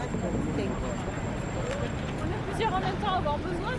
On a plusieurs en même temps avoir besoin.